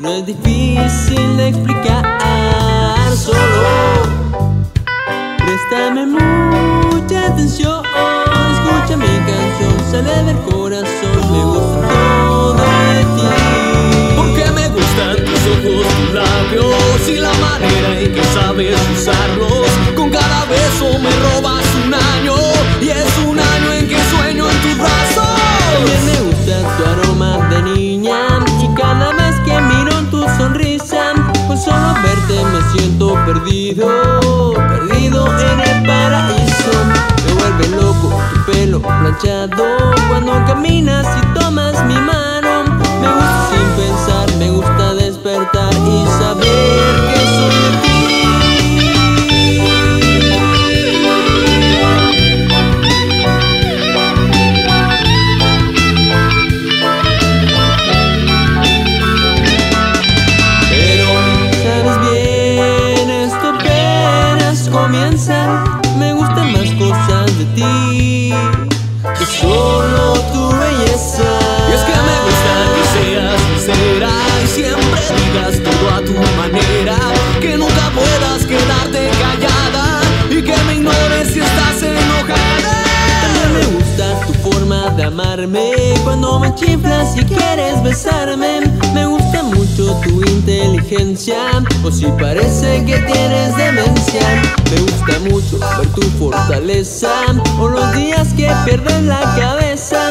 no es difícil de explicar, solo préstame mucha atención, escucha mi canción, sale del corazón, me gusta todo de ti. Porque me gustan tus ojos, tus labios y la manera en que sabes usarlos. Siento perdido, perdido en el paraíso. Me vuelve loco tu pelo planchado cuando caminas y comienza. Me gustan más cosas de ti que solo tu belleza. Y es que me gusta que seas sincera y siempre digas todo a tu manera. Que nunca puedas quedarte callada y que me ignores si estás enojada. También me gusta tu forma de amarme Cuando me chiflas y quieres besarme Me gusta mucho tu inteligencia O si parece que tienes Me gusta mucho ver tu fortaleza. O los días que pierdes la cabeza